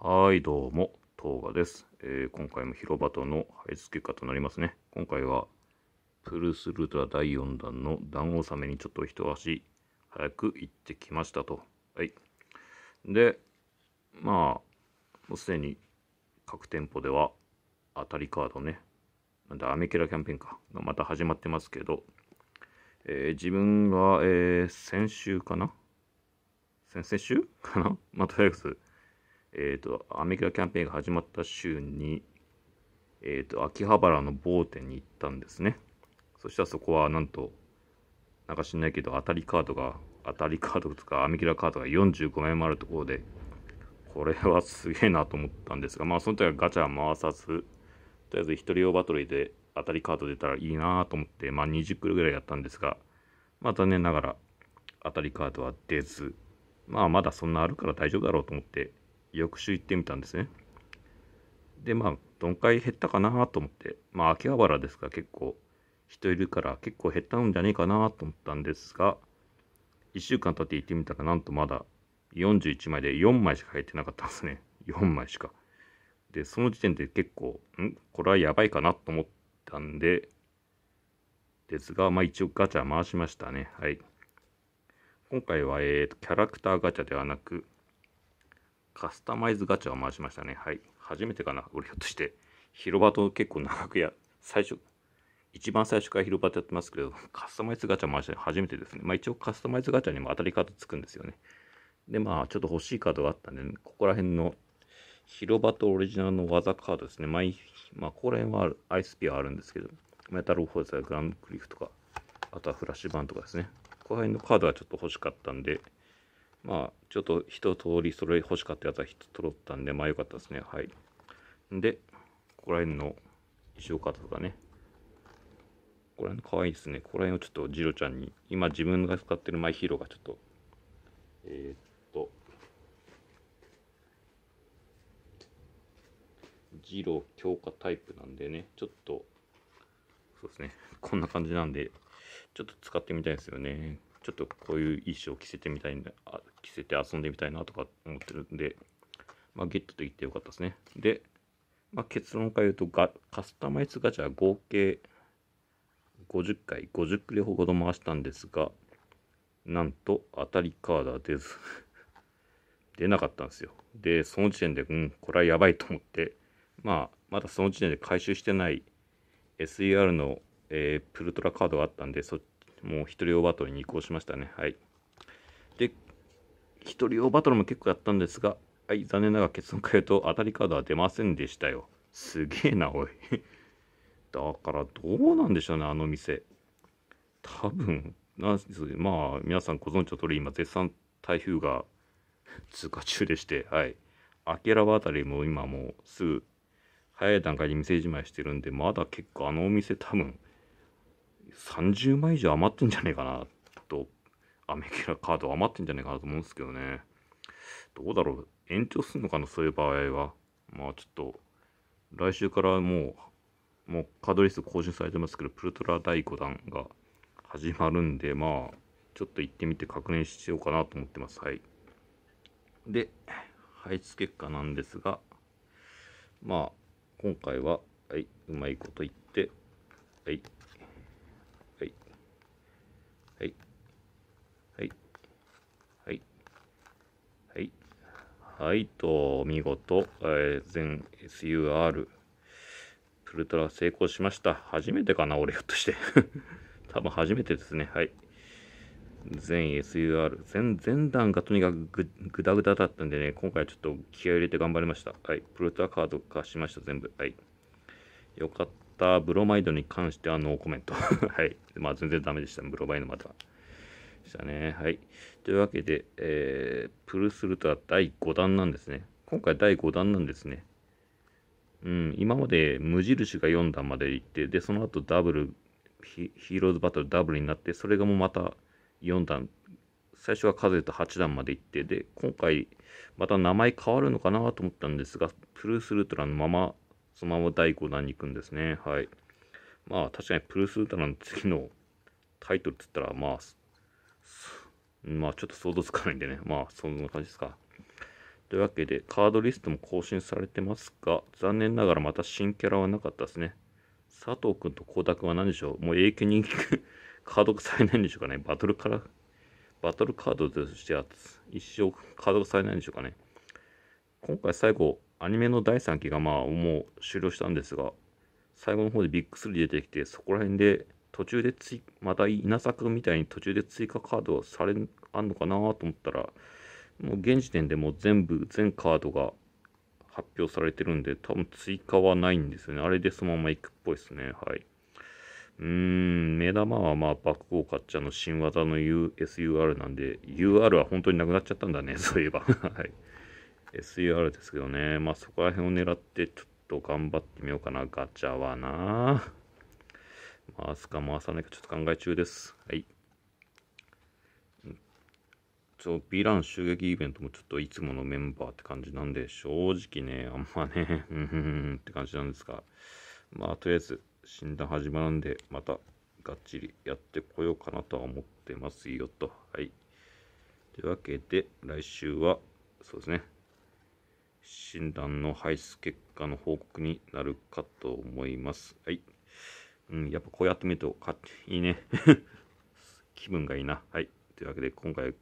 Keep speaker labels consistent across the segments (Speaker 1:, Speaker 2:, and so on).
Speaker 1: はい、どうも、東賀です。えー今回も広場との配付け方となりますね。今回は、プルスルートラ第4弾の団子納めにちょっと一足早く行ってきましたと。はい。で、まあ、もうすでに各店舗では当たりカードね、なんだ、アメキラキャンペーンか、がまた始まってますけど、えー自分が、えー先週かな？先々週？かな？まあ、とりあえず、えっ、と、アメリカキャンペーンが始まった週に、えっ、と、秋葉原の某店に行ったんですね。そしたらそこは、なんと、なんか知んないけど、当たりカードが、当たりカードとか、アメリカカードが45枚もあるところで、これはすげえなと思ったんですが、まあ、その時はガチャ回さず、とりあえず一人用バトルで当たりカード出たらいいなと思って、まあ、20クルぐらいやったんですが、まあ、残念ながら、当たりカードは出ず、まあ、まだそんなあるから大丈夫だろうと思って、翌週行ってみたんですね。で、まあ、どんくらい減ったかなと思って、まあ、秋葉原ですから結構人いるから結構減ったんじゃねえかなと思ったんですが、1週間経って行ってみたらなんとまだ41枚で4枚しか入ってなかったんですね。4枚しか。で、その時点で結構、ん？これはやばいかなと思ったんで、ですが、まあ一応ガチャ回しましたね。はい。今回は、えーと、キャラクターガチャではなく、カスタマイズガチャを回しましたね。はい。初めてかな。俺ひょっとして、広場と結構長くや、最初、一番最初から広場とやってますけど、カスタマイズガチャ回したの初めてですね。まあ一応カスタマイズガチャにも当たりカードつくんですよね。で、まあちょっと欲しいカードがあったんで、ね、ここら辺の広場とオリジナルの技カードですね。まあ、まあ、ここら辺はアイスピアあるんですけど、メタルフォースやグランクリフとか、あとはフラッシュバンとかですね。ここら辺のカードはちょっと欲しかったんで、まあ、ちょっと一通りそれ欲しかったやつは一つ取ったんで、まあよかったですね。はい。で、ここら辺の衣装カードとかね。ここら辺の可愛いですね。ここら辺をちょっとジロちゃんに、今自分が使ってるマイヒーローがちょっと、えー、っと、ジロ強化タイプなんでね、ちょっと、そうですね、こんな感じなんで、ちょっと使ってみたいですよね。ちょっとこういう衣装着せてみたいんで、あ着せて遊んでみたいなとか思ってるんで、まあ、ゲットできてよかったですね。で、まあ、結論から言うとガ、カスタマイズガチャ合計50回、50クレほど回したんですが、なんと当たりカードは出ず、出なかったんですよ。で、その時点で、うん、これはやばいと思って、まあ、まだその時点で回収してない SER の、えープルトラカードがあったんで、そもう一人用バトルに移行しましたね。はい。で、一人用バトルも結構やったんですが、はい、残念ながら結論から言うと当たりカードは出ませんでしたよ。すげえな、おい。だからどうなんでしょうね、あの店。多分、なんまあ、皆さんご存知の通り、今、絶賛台風が 通過中でして、はい。秋ラバあたりも今もうすぐ早い段階で店じまいしてるんで、まだ結構あのお店多分30枚以上余ってんじゃねえかな、アメキラカード余ってんじゃねえかなと思うんですけどね。どうだろう？延長するのかな？そういう場合は。まあちょっと、来週からもう、もうカードリスト更新されてますけど、プルトラ第5弾が始まるんで、まあ、ちょっと行ってみて確認しようかなと思ってます。はい。で、配置結果なんですが、まあ、今回は、はい、うまいこと言って、はい、はい、はい、はい、はい、はい、と、見事、えー全 SUR、プルトラ成功しました。初めてかな、俺、ひょっとして。多分初めてですね。はい。全 SUR、全、全弾がとにかくぐぐだぐだだったんでね、今回はちょっと気合入れて頑張りました。はい。プルトラカード化しました、全部。はい。よかった。ブロマイドに関してはノーコメント。はい。まあ全然ダメでした、ブロマイドまでは。でしたね。はい。というわけで、えー、プルスルトラ第5弾なんですね。今回第5弾なんですね。うん、今まで無印が4弾まで行って、で、その後ダブル、ヒーローズバトルダブルになって、それがもうまた4弾、最初は数えた8弾まで行って、で、今回、また名前変わるのかなと思ったんですが、プルスウルトラのまま、そのまま第5弾に行くんですね。はい。まあ、確かにプルスウルトラの次のタイトルって言ったら、まあ、まあ、ちょっと想像つかないんでね、まあ、そんな感じですか。というわけで、カードリストも更新されてますが、残念ながらまた新キャラはなかったですね。佐藤くんと光沢は何でしょう？もう永久に カード化されないんでしょうかね？バトルから、バトルカードとしては一生カード化されないんでしょうかね？今回最後、アニメの第3期がまあもう終了したんですが、最後の方でビッグ3出てきて、そこら辺で途中でつい、また稲作みたいに途中で追加カードされあんのかなと思ったら、もう現時点でもう全部、全カードが発表されてるんで、多分追加はないんですよね。あれでそのまま行くっぽいですね。はい。うーん、目玉はまあ、爆豪カッチャの新技の USUR なんで、UR は本当になくなっちゃったんだね、そういえば。はい。SUR ですけどね。まあそこら辺を狙ってちょっと頑張ってみようかな。ガチャはな。回すか回さないかちょっと考え中です。はい。ちょ、ヴィラン襲撃イベントもちょっといつものメンバーって感じなんで、正直ね、あんまね、うんふんって感じなんですが、まあ、とりあえず、診断始まるんで、また、がっちりやってこようかなとは思ってますよと。はい。というわけで、来週は、そうですね、診断の排出結果の報告になるかと思います。はい。うん、やっぱこうやって見るとか、いいね。気分がいいな。はい。というわけで、今回は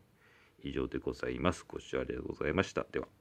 Speaker 1: 以上でございます。ご視聴ありがとうございました。では。